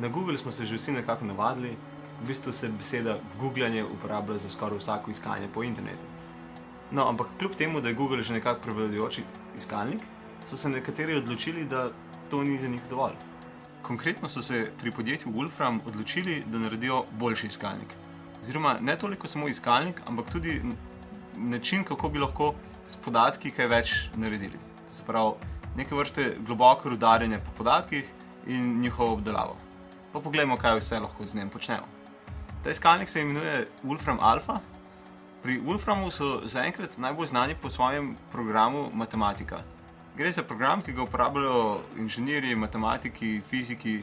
Na Google smo se že vsi nekako navadili, v bistvu se beseda googlanje uporablja za skoraj vsako iskanje po internetu. No, ampak kljub temu, da je Google že nekako prevladujoči iskalnik, so se nekateri odločili, da to ni za njih dovolj. Konkretno so se pri podjetju Wolfram odločili, da naredijo boljši iskalnik. Oziroma, ne toliko samo iskalnik, ampak tudi način, kako bi lahko s podatki kaj več naredili. To se pravi, neke vrste globoko rudarjenje po podatkih in njihovo obdelavo. Pa poglejmo, kaj vse lahko z njim počnemo. Ta iskalnik se imenuje Wolfram Alpha. Pri Wolframu so zaenkrat najbolj znani po svojem programu Matematika. Gre za program, ki ga uporabljajo inženirji, matematiki, fiziki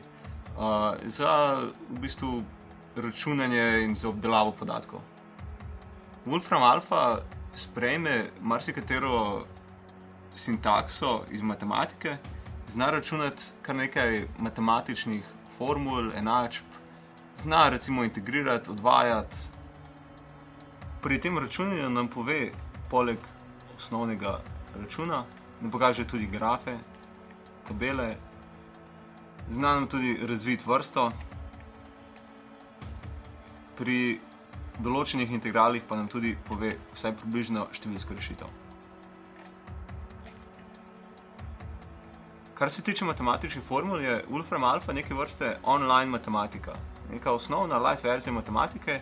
uh, za v bistvu računanje in za obdelavo podatkov. Wolfram Alpha sprejme marsikatero sintakso iz matematike, zna računati kar nekaj matematičnih formul, enačb, zna recimo integrirati, odvajati. Pri tem računanju nam pove, poleg osnovnega računa, nam pokaže tudi grafe, tabele, zna nam tudi razviti vrsto. Pri določenih integralih pa nam tudi pove vsaj približno številsko rešitev. Kar se tiče matematičnih formul, je Wolfram Alpha neke vrste online matematika, neka osnovna light verzija matematike,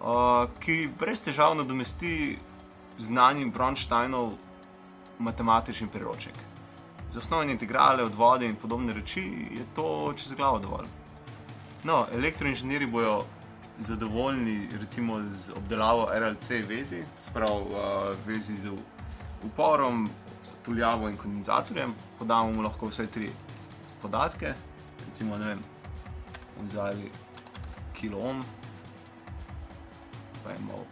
uh, ki brez težav nadomesti znani Bronsteinov matematični priročnik. Za osnovne integrale, odvode in podobne reči je to čez glavo dovolj. No, elektroinženirji bodo zadovoljni recimo z obdelavo RLC vezi, sprav uh, vezi z uporom, tuljavo in kondenzatorjem, podamo mu lahko vse tri podatke, recimo ne vem, vzeli kilo ohm, pa je malo.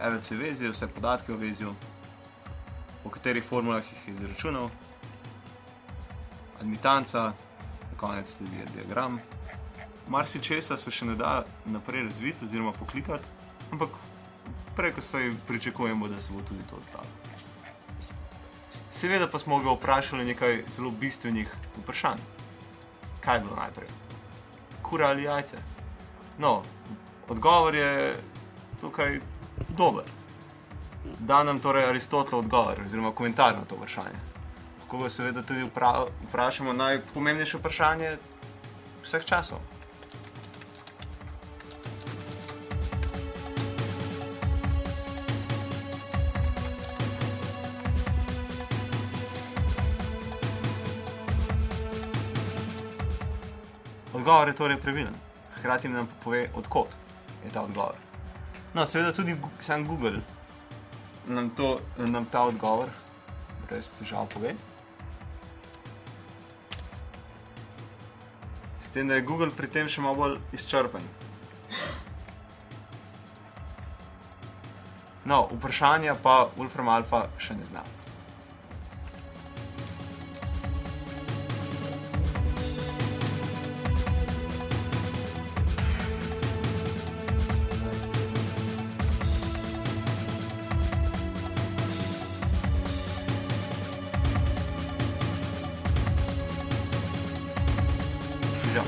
RLC vezi, vse podatke v vezju, po katerih formulah jih je izračunal, admitanca, na konec tudi diagram. Marsi česa se še ne da naprej razviti oziroma poklikati, ampak preko stvari pričakujemo, da se bo tudi to zdalo. Seveda pa smo ga vprašali nekaj zelo bistvenih vprašanj. Kaj je bilo najprej? Kura ali jajce? No, odgovor je tukaj dober. Da nam torej Aristotel odgovor, oziroma komentar na to vprašanje. Lahko ga seveda tudi vpra vprašamo najpomembnejše vprašanje vseh časov. Odgovor je torej pravilen, hkrati nam pove, odkot je ta odgovor. No, seveda tudi sam Google nam, to, nam ta odgovor brez težav pove. S tem, da je Google pri tem še malo bolj izčrpen. No, vprašanja pa Wolfram Alpha še ne zna. Žal.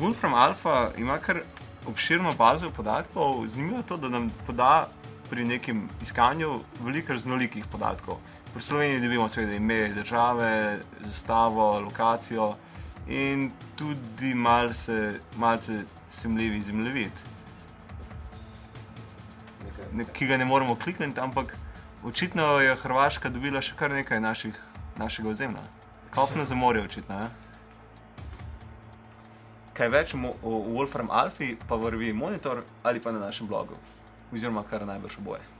Wolfram Alpha ima kar obširno bazo podatkov, zanimivo je to, da nam poda pri nekem iskanju veliko raznolikih podatkov. Pri Sloveniji dobimo seveda ime države, zastavo, lokacijo in tudi malce, malce semljivi zemljevid, ki ga ne moremo klikniti, ampak očitno je Hrvaška dobila še kar nekaj naših, našega ozemlja. Kopno za morje, očitno. Ja? Kaj več o Wolfram Alfi pa vrvi monitor ali pa na našem blogu, oziroma kar najbrž oboje.